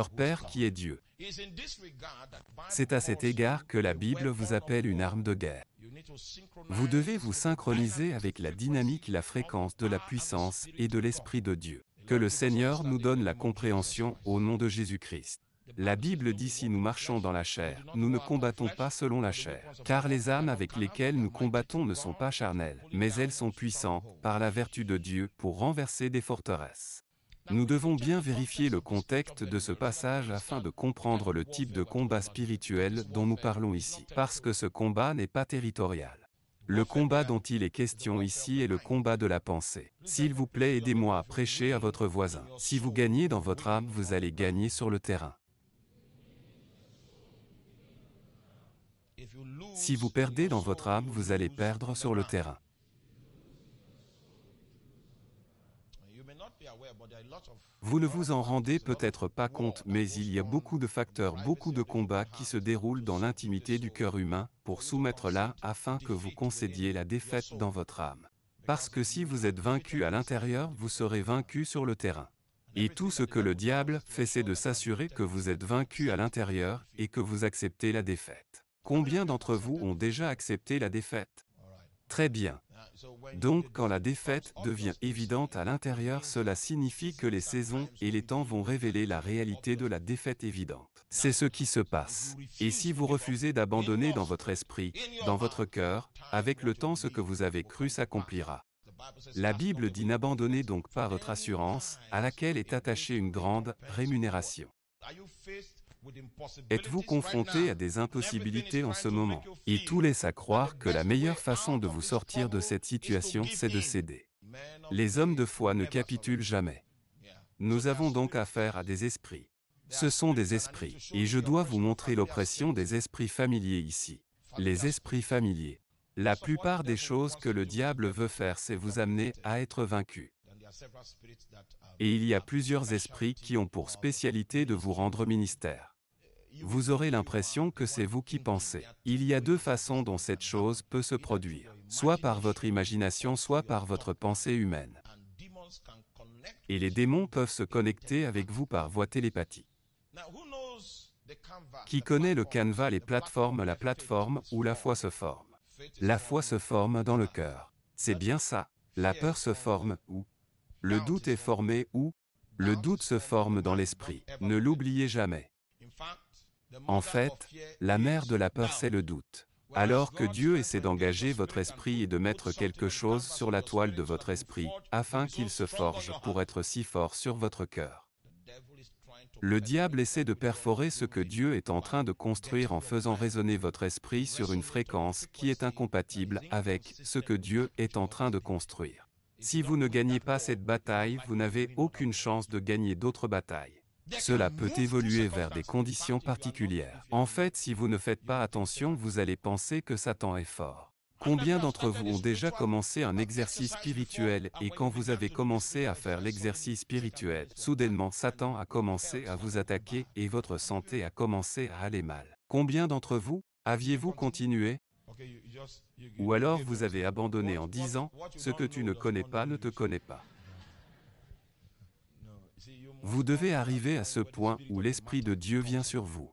leur Père qui est Dieu. C'est à cet égard que la Bible vous appelle une arme de guerre. Vous devez vous synchroniser avec la dynamique, la fréquence de la puissance et de l'Esprit de Dieu. Que le Seigneur nous donne la compréhension au nom de Jésus-Christ. La Bible dit si nous marchons dans la chair, nous ne combattons pas selon la chair, car les âmes avec lesquelles nous combattons ne sont pas charnelles, mais elles sont puissantes, par la vertu de Dieu, pour renverser des forteresses. Nous devons bien vérifier le contexte de ce passage afin de comprendre le type de combat spirituel dont nous parlons ici, parce que ce combat n'est pas territorial. Le combat dont il est question ici est le combat de la pensée. S'il vous plaît, aidez-moi à prêcher à votre voisin. Si vous gagnez dans votre âme, vous allez gagner sur le terrain. Si vous perdez dans votre âme, vous allez perdre sur le terrain. Vous ne vous en rendez peut-être pas compte, mais il y a beaucoup de facteurs, beaucoup de combats qui se déroulent dans l'intimité du cœur humain, pour soumettre là, afin que vous concédiez la défaite dans votre âme. Parce que si vous êtes vaincu à l'intérieur, vous serez vaincu sur le terrain. Et tout ce que le diable fait, c'est de s'assurer que vous êtes vaincu à l'intérieur et que vous acceptez la défaite. Combien d'entre vous ont déjà accepté la défaite? Très bien. Donc quand la défaite devient évidente à l'intérieur, cela signifie que les saisons et les temps vont révéler la réalité de la défaite évidente. C'est ce qui se passe. Et si vous refusez d'abandonner dans votre esprit, dans votre cœur, avec le temps ce que vous avez cru s'accomplira. La Bible dit n'abandonnez donc pas votre assurance, à laquelle est attachée une grande rémunération. Êtes-vous confronté à des impossibilités en ce moment? Et tout laisse à croire que la meilleure façon de vous sortir de cette situation, c'est de céder. Les hommes de foi ne capitulent jamais. Nous avons donc affaire à des esprits. Ce sont des esprits, et je dois vous montrer l'oppression des esprits familiers ici. Les esprits familiers. La plupart des choses que le diable veut faire, c'est vous amener à être vaincu. Et il y a plusieurs esprits qui ont pour spécialité de vous rendre ministère. Vous aurez l'impression que c'est vous qui pensez. Il y a deux façons dont cette chose peut se produire, soit par votre imagination, soit par votre pensée humaine. Et les démons peuvent se connecter avec vous par voie télépathie. Qui connaît le canevas, les plateformes, la plateforme où la foi se forme? La foi se forme dans le cœur. C'est bien ça. La peur se forme où? Le doute est formé où Le doute se forme dans l'esprit. Ne l'oubliez jamais. En fait, la mère de la peur, c'est le doute. Alors que Dieu essaie d'engager votre esprit et de mettre quelque chose sur la toile de votre esprit, afin qu'il se forge pour être si fort sur votre cœur. Le diable essaie de perforer ce que Dieu est en train de construire en faisant résonner votre esprit sur une fréquence qui est incompatible avec ce que Dieu est en train de construire. Si vous ne gagnez pas cette bataille, vous n'avez aucune chance de gagner d'autres batailles. Cela peut évoluer vers des conditions particulières. En fait, si vous ne faites pas attention, vous allez penser que Satan est fort. Combien d'entre vous ont déjà commencé un exercice spirituel et quand vous avez commencé à faire l'exercice spirituel, soudainement Satan a commencé à vous attaquer et votre santé a commencé à aller mal Combien d'entre vous aviez-vous continué Ou alors vous avez abandonné en disant, ce que tu ne connais pas ne te connaît pas. Vous devez arriver à ce point où l'Esprit de Dieu vient sur vous.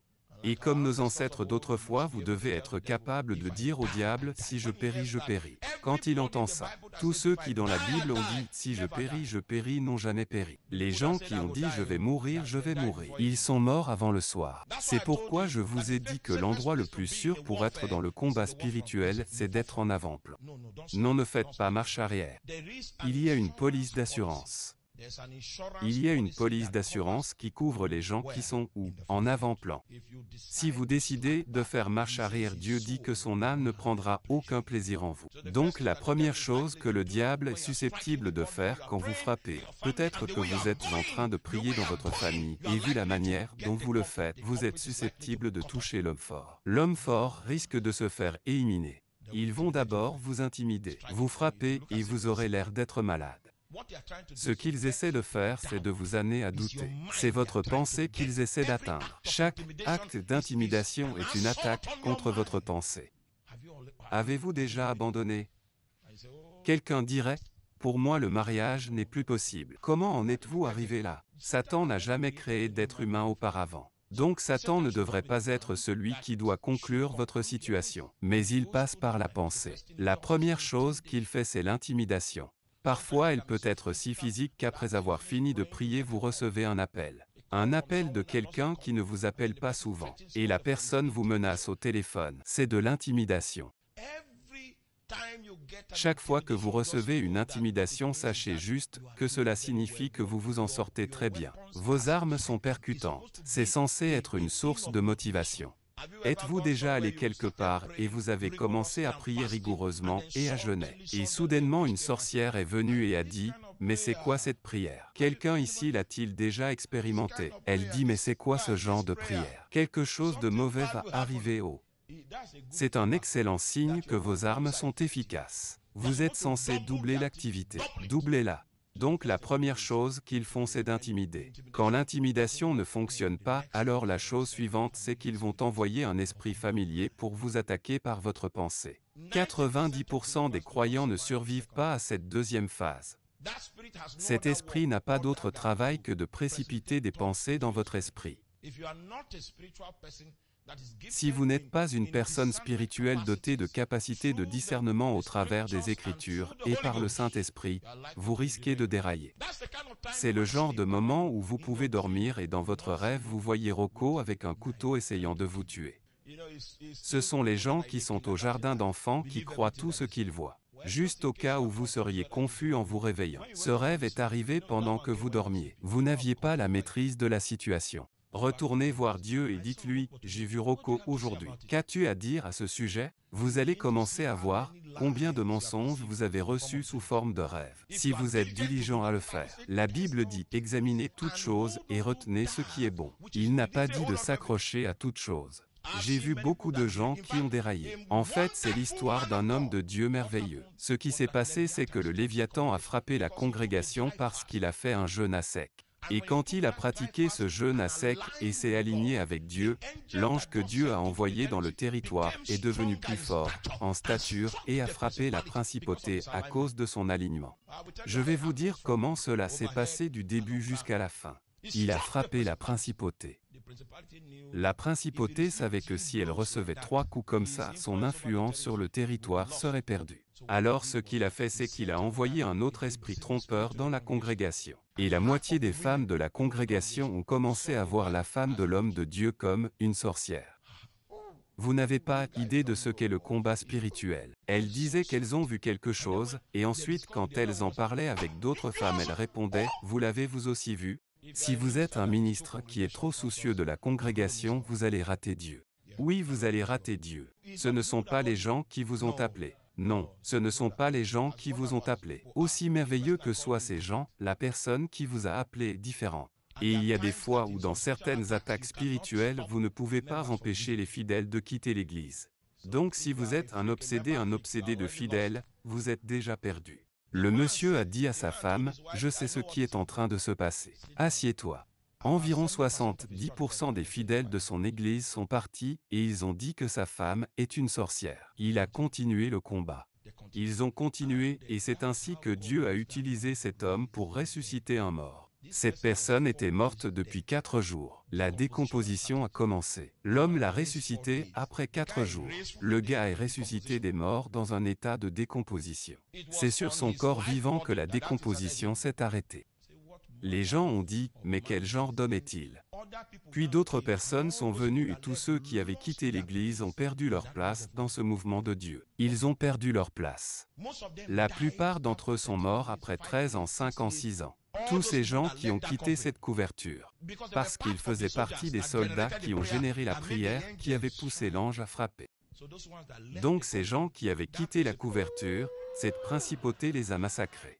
Et comme nos ancêtres d'autrefois, vous devez être capable de dire au diable, si je péris, je péris. Quand il entend ça, tous ceux qui dans la Bible ont dit, si je péris, je péris, n'ont jamais péri. Les gens qui ont dit, je vais mourir, je vais mourir, ils sont morts avant le soir. C'est pourquoi je vous ai dit que l'endroit le plus sûr pour être dans le combat spirituel, c'est d'être en avant-plan. Non, ne faites pas marche arrière. Il y a une police d'assurance. Il y a une police d'assurance qui couvre les gens qui sont où? En avant-plan. Si vous décidez de faire marche arrière, Dieu dit que son âme ne prendra aucun plaisir en vous. Donc la première chose que le diable est susceptible de faire quand vous frappez, peut-être que vous êtes en train de prier dans votre famille, et vu la manière dont vous le faites, vous êtes susceptible de toucher l'homme fort. L'homme fort risque de se faire éliminer. Ils vont d'abord vous intimider, vous frapper et vous aurez l'air d'être malade. Ce qu'ils essaient de faire, c'est de vous amener à douter. C'est votre pensée qu'ils essaient d'atteindre. Chaque acte d'intimidation est une attaque contre votre pensée. Avez-vous déjà abandonné? Quelqu'un dirait, Pour moi le mariage n'est plus possible. Comment en êtes-vous arrivé là? Satan n'a jamais créé d'être humain auparavant. Donc Satan ne devrait pas être celui qui doit conclure votre situation. Mais il passe par la pensée. La première chose qu'il fait c'est l'intimidation. Parfois elle peut être si physique qu'après avoir fini de prier vous recevez un appel. Un appel de quelqu'un qui ne vous appelle pas souvent. Et la personne vous menace au téléphone. C'est de l'intimidation. Chaque fois que vous recevez une intimidation, sachez juste que cela signifie que vous vous en sortez très bien. Vos armes sont percutantes. C'est censé être une source de motivation. Êtes-vous déjà allé quelque part et vous avez commencé à prier rigoureusement et à jeûner Et soudainement une sorcière est venue et a dit, mais c'est quoi cette prière? Quelqu'un ici l'a-t-il déjà expérimenté? Elle dit mais c'est quoi ce genre de prière? Quelque chose de mauvais va arriver au c'est un excellent signe que vos armes sont efficaces. Vous êtes censé doubler l'activité. Doublez-la. Donc la première chose qu'ils font c'est d'intimider. Quand l'intimidation ne fonctionne pas, alors la chose suivante c'est qu'ils vont envoyer un esprit familier pour vous attaquer par votre pensée. 90% des croyants ne survivent pas à cette deuxième phase. Cet esprit n'a pas d'autre travail que de précipiter des pensées dans votre esprit. Si vous n'êtes pas une personne spirituelle dotée de capacités de discernement au travers des Écritures et par le Saint-Esprit, vous risquez de dérailler. C'est le genre de moment où vous pouvez dormir et dans votre rêve vous voyez Rocco avec un couteau essayant de vous tuer. Ce sont les gens qui sont au jardin d'enfants qui croient tout ce qu'ils voient. Juste au cas où vous seriez confus en vous réveillant. Ce rêve est arrivé pendant que vous dormiez. Vous n'aviez pas la maîtrise de la situation. Retournez voir Dieu et dites-lui, j'ai vu Rocco aujourd'hui. Qu'as-tu à dire à ce sujet? Vous allez commencer à voir combien de mensonges vous avez reçus sous forme de rêve. Si vous êtes diligent à le faire, la Bible dit, examinez toutes choses et retenez ce qui est bon. Il n'a pas dit de s'accrocher à toutes choses. J'ai vu beaucoup de gens qui ont déraillé. En fait, c'est l'histoire d'un homme de Dieu merveilleux. Ce qui s'est passé, c'est que le Léviathan a frappé la congrégation parce qu'il a fait un jeûne à sec. Et quand il a pratiqué ce jeûne à sec et s'est aligné avec Dieu, l'ange que Dieu a envoyé dans le territoire est devenu plus fort en stature et a frappé la principauté à cause de son alignement. Je vais vous dire comment cela s'est passé du début jusqu'à la fin. Il a frappé la principauté. La principauté savait que si elle recevait trois coups comme ça, son influence sur le territoire serait perdue. Alors ce qu'il a fait, c'est qu'il a envoyé un autre esprit trompeur dans la congrégation. Et la moitié des femmes de la congrégation ont commencé à voir la femme de l'homme de Dieu comme une sorcière. Vous n'avez pas idée de ce qu'est le combat spirituel. Elles disaient qu'elles ont vu quelque chose, et ensuite quand elles en parlaient avec d'autres femmes, elles répondaient, Vous l'avez vous aussi vu Si vous êtes un ministre qui est trop soucieux de la congrégation, vous allez rater Dieu. Oui, vous allez rater Dieu. Ce ne sont pas les gens qui vous ont appelé. Non, ce ne sont pas les gens qui vous ont appelé. Aussi merveilleux que soient ces gens, la personne qui vous a appelé est différente. Et il y a des fois où dans certaines attaques spirituelles, vous ne pouvez pas empêcher les fidèles de quitter l'Église. Donc si vous êtes un obsédé, un obsédé de fidèles, vous êtes déjà perdu. Le monsieur a dit à sa femme, je sais ce qui est en train de se passer. Assieds-toi. Environ 70% des fidèles de son église sont partis et ils ont dit que sa femme est une sorcière. Il a continué le combat. Ils ont continué et c'est ainsi que Dieu a utilisé cet homme pour ressusciter un mort. Cette personne était morte depuis quatre jours. La décomposition a commencé. L'homme l'a ressuscité après quatre jours. Le gars est ressuscité des morts dans un état de décomposition. C'est sur son corps vivant que la décomposition s'est arrêtée. Les gens ont dit, mais quel genre d'homme est-il? Puis d'autres personnes sont venues et tous ceux qui avaient quitté l'Église ont perdu leur place dans ce mouvement de Dieu. Ils ont perdu leur place. La plupart d'entre eux sont morts après 13 ans, 5 ans, 6 ans. Tous ces gens qui ont quitté cette couverture, parce qu'ils faisaient partie des soldats qui ont généré la prière qui avait poussé l'ange à frapper. Donc ces gens qui avaient quitté la couverture, cette principauté les a massacrés.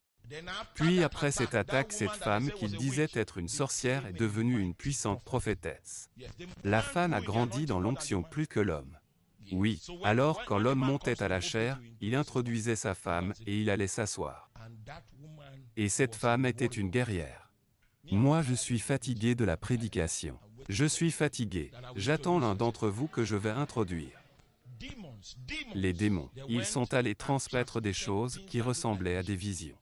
Puis après cette attaque, cette femme qu'il disait être une sorcière est devenue une puissante prophétesse. La femme a grandi dans l'onction plus que l'homme. Oui, alors quand l'homme montait à la chair, il introduisait sa femme et il allait s'asseoir. Et cette femme était une guerrière. Moi je suis fatigué de la prédication. Je suis fatigué. J'attends l'un d'entre vous que je vais introduire. Les démons, ils sont allés transmettre des choses qui ressemblaient à des visions.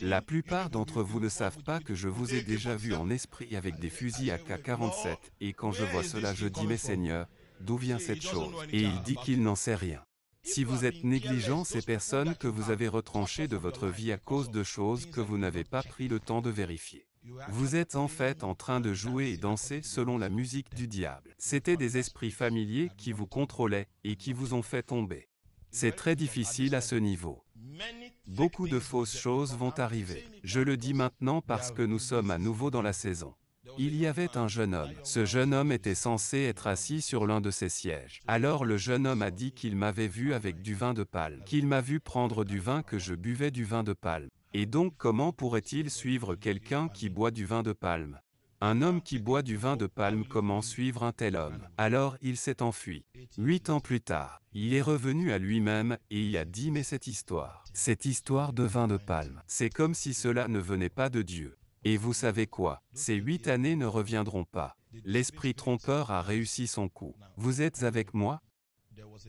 La plupart d'entre vous ne savent pas que je vous ai déjà vu en esprit avec des fusils AK-47, et quand je vois cela je dis mais Seigneur, d'où vient cette chose? Et il dit qu'il n'en sait rien. Si vous êtes négligent, ces personnes que vous avez retranchées de votre vie à cause de choses que vous n'avez pas pris le temps de vérifier. Vous êtes en fait en train de jouer et danser selon la musique du diable. C'était des esprits familiers qui vous contrôlaient et qui vous ont fait tomber. C'est très difficile à ce niveau. Beaucoup de fausses choses vont arriver. Je le dis maintenant parce que nous sommes à nouveau dans la saison. Il y avait un jeune homme. Ce jeune homme était censé être assis sur l'un de ses sièges. Alors le jeune homme a dit qu'il m'avait vu avec du vin de palme, qu'il m'a vu prendre du vin que je buvais du vin de palme. Et donc comment pourrait-il suivre quelqu'un qui boit du vin de palme? Un homme qui boit du vin de palme comment suivre un tel homme? Alors il s'est enfui. Huit ans plus tard, il est revenu à lui-même et il a dit mais cette histoire, cette histoire de vin de palme, c'est comme si cela ne venait pas de Dieu. Et vous savez quoi? Ces huit années ne reviendront pas. L'esprit trompeur a réussi son coup. Vous êtes avec moi?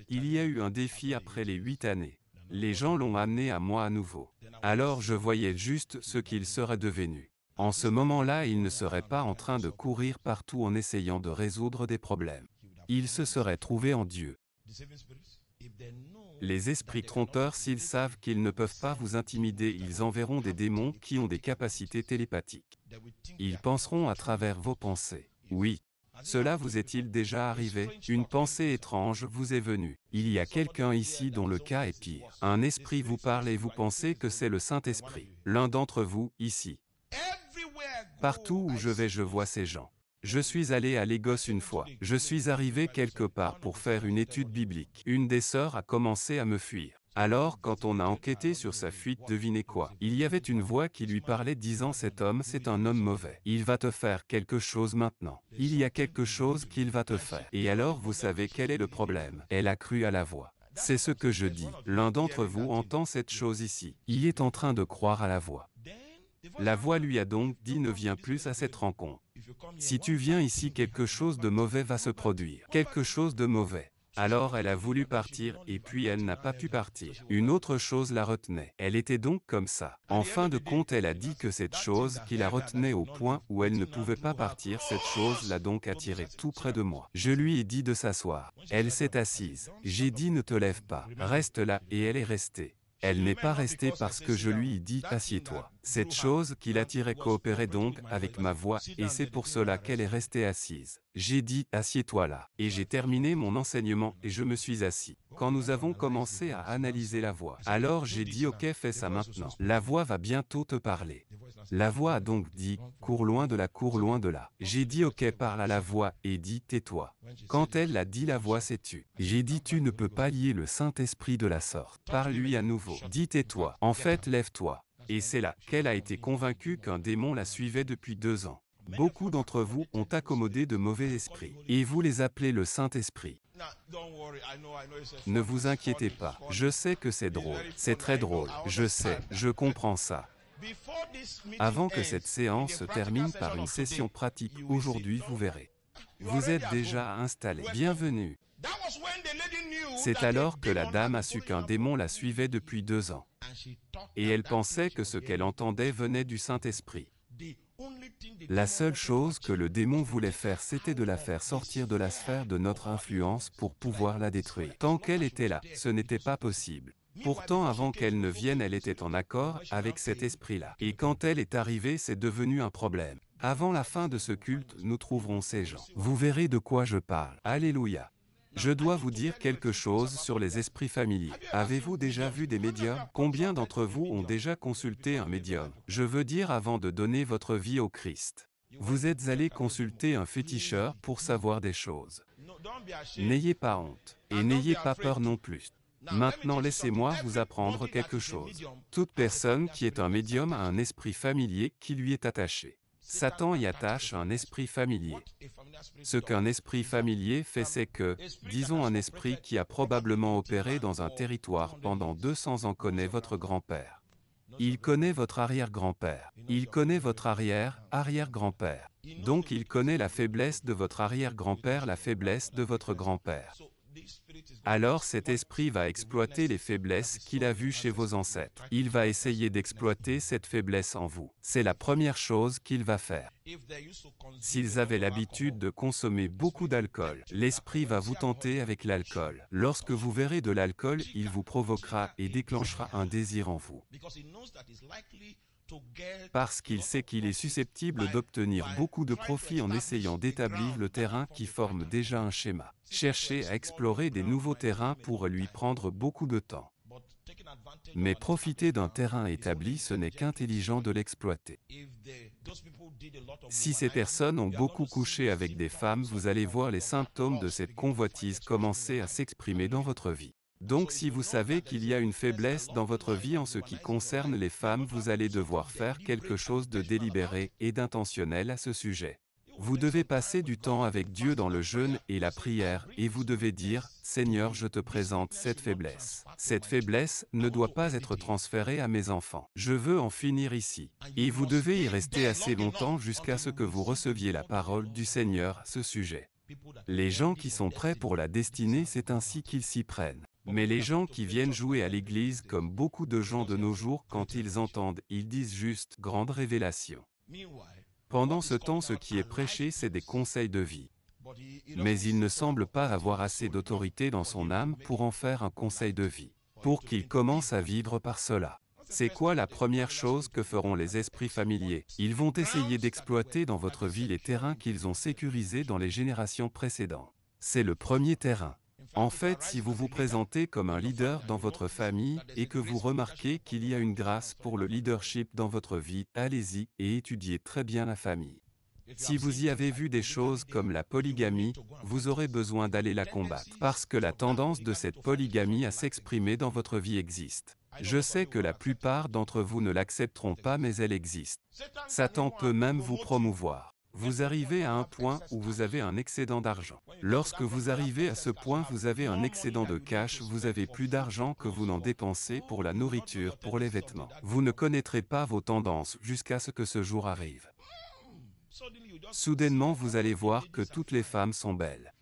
Il y a eu un défi après les huit années. Les gens l'ont amené à moi à nouveau. Alors je voyais juste ce qu'il serait devenu. En ce moment-là, il ne serait pas en train de courir partout en essayant de résoudre des problèmes. Il se serait trouvé en Dieu. Les esprits trompeurs, s'ils savent qu'ils ne peuvent pas vous intimider, ils enverront des démons qui ont des capacités télépathiques. Ils penseront à travers vos pensées. Oui. Cela vous est-il déjà arrivé? Une pensée étrange vous est venue. Il y a quelqu'un ici dont le cas est pire. Un esprit vous parle et vous pensez que c'est le Saint-Esprit. L'un d'entre vous, ici, Partout où je vais, je vois ces gens. Je suis allé à Lagos une fois. Je suis arrivé quelque part pour faire une étude biblique. Une des sœurs a commencé à me fuir. Alors, quand on a enquêté sur sa fuite, devinez quoi? Il y avait une voix qui lui parlait disant Cet homme, c'est un homme mauvais. Il va te faire quelque chose maintenant. Il y a quelque chose qu'il va te faire. Et alors, vous savez quel est le problème Elle a cru à la voix. C'est ce que je dis. L'un d'entre vous entend cette chose ici. Il est en train de croire à la voix. La voix lui a donc dit ne viens plus à cette rencontre. Si tu viens ici, quelque chose de mauvais va se produire. Quelque chose de mauvais. Alors elle a voulu partir et puis elle n'a pas pu partir. Une autre chose la retenait. Elle était donc comme ça. En fin de compte, elle a dit que cette chose qui la retenait au point où elle ne pouvait pas partir, cette chose l'a donc attirée tout près de moi. Je lui ai dit de s'asseoir. Elle s'est assise. J'ai dit ne te lève pas. Reste là et elle est restée. Elle n'est pas restée parce que je lui ai dit assieds-toi. Cette chose qui l'attirait coopérait donc avec ma voix et c'est pour cela qu'elle est restée assise. J'ai dit assieds-toi là. Et j'ai terminé mon enseignement et je me suis assis. Quand nous avons commencé à analyser la voix, alors j'ai dit ok fais ça maintenant. La voix va bientôt te parler. La voix a donc dit, cours loin de la cour loin de là. J'ai dit ok parle à la voix et dit tais-toi. Quand elle l'a dit la voix s'est tue. J'ai dit tu ne peux pas lier le Saint-Esprit de la sorte. Parle-lui à nouveau. Dis tais-toi. En fait lève-toi. Et c'est là qu'elle a été convaincue qu'un démon la suivait depuis deux ans. Beaucoup d'entre vous ont accommodé de mauvais esprits, et vous les appelez le Saint-Esprit. Ne vous inquiétez pas, je sais que c'est drôle, c'est très drôle, je sais, je comprends ça. Avant que cette séance se termine par une session pratique, aujourd'hui vous verrez. Vous êtes déjà installé. Bienvenue. C'est alors que la dame a su qu'un démon la suivait depuis deux ans. Et elle pensait que ce qu'elle entendait venait du Saint-Esprit. La seule chose que le démon voulait faire, c'était de la faire sortir de la sphère de notre influence pour pouvoir la détruire. Tant qu'elle était là, ce n'était pas possible. Pourtant, avant qu'elle ne vienne, elle était en accord avec cet esprit-là. Et quand elle est arrivée, c'est devenu un problème. Avant la fin de ce culte, nous trouverons ces gens. Vous verrez de quoi je parle. Alléluia. Je dois vous dire quelque chose sur les esprits familiers. Avez-vous déjà vu des médiums Combien d'entre vous ont déjà consulté un médium? Je veux dire avant de donner votre vie au Christ. Vous êtes allé consulter un féticheur pour savoir des choses. N'ayez pas honte. Et n'ayez pas peur non plus. Maintenant laissez-moi vous apprendre quelque chose. Toute personne qui est un médium a un esprit familier qui lui est attaché. Satan y attache un esprit familier. Ce qu'un esprit familier fait, c'est que, disons un esprit qui a probablement opéré dans un territoire pendant 200 ans connaît votre grand-père. Il connaît votre arrière-grand-père. Il connaît votre arrière-arrière-grand-père. Donc il connaît la faiblesse de votre arrière-grand-père, la faiblesse de votre grand-père. Alors cet esprit va exploiter les faiblesses qu'il a vues chez vos ancêtres. Il va essayer d'exploiter cette faiblesse en vous. C'est la première chose qu'il va faire. S'ils avaient l'habitude de consommer beaucoup d'alcool, l'esprit va vous tenter avec l'alcool. Lorsque vous verrez de l'alcool, il vous provoquera et déclenchera un désir en vous parce qu'il sait qu'il est susceptible d'obtenir beaucoup de profit en essayant d'établir le terrain qui forme déjà un schéma. Chercher à explorer des nouveaux terrains pourrait lui prendre beaucoup de temps. Mais profiter d'un terrain établi, ce n'est qu'intelligent de l'exploiter. Si ces personnes ont beaucoup couché avec des femmes, vous allez voir les symptômes de cette convoitise commencer à s'exprimer dans votre vie. Donc si vous savez qu'il y a une faiblesse dans votre vie en ce qui concerne les femmes, vous allez devoir faire quelque chose de délibéré et d'intentionnel à ce sujet. Vous devez passer du temps avec Dieu dans le jeûne et la prière, et vous devez dire, Seigneur, je te présente cette faiblesse. Cette faiblesse ne doit pas être transférée à mes enfants. Je veux en finir ici. Et vous devez y rester assez longtemps jusqu'à ce que vous receviez la parole du Seigneur à ce sujet. Les gens qui sont prêts pour la destinée, c'est ainsi qu'ils s'y prennent. Mais les gens qui viennent jouer à l'église, comme beaucoup de gens de nos jours, quand ils entendent, ils disent juste grande révélation. Pendant ce temps, ce qui est prêché, c'est des conseils de vie. Mais il ne semble pas avoir assez d'autorité dans son âme pour en faire un conseil de vie, pour qu'il commence à vivre par cela. C'est quoi la première chose que feront les esprits familiers? Ils vont essayer d'exploiter dans votre vie les terrains qu'ils ont sécurisés dans les générations précédentes. C'est le premier terrain. En fait, si vous vous présentez comme un leader dans votre famille et que vous remarquez qu'il y a une grâce pour le leadership dans votre vie, allez-y et étudiez très bien la famille. Si vous y avez vu des choses comme la polygamie, vous aurez besoin d'aller la combattre, parce que la tendance de cette polygamie à s'exprimer dans votre vie existe. Je sais que la plupart d'entre vous ne l'accepteront pas, mais elle existe. Satan peut même vous promouvoir. Vous arrivez à un point où vous avez un excédent d'argent. Lorsque vous arrivez à ce point, vous avez un excédent de cash, vous avez plus d'argent que vous n'en dépensez pour la nourriture, pour les vêtements. Vous ne connaîtrez pas vos tendances jusqu'à ce que ce jour arrive. Soudainement, vous allez voir que toutes les femmes sont belles.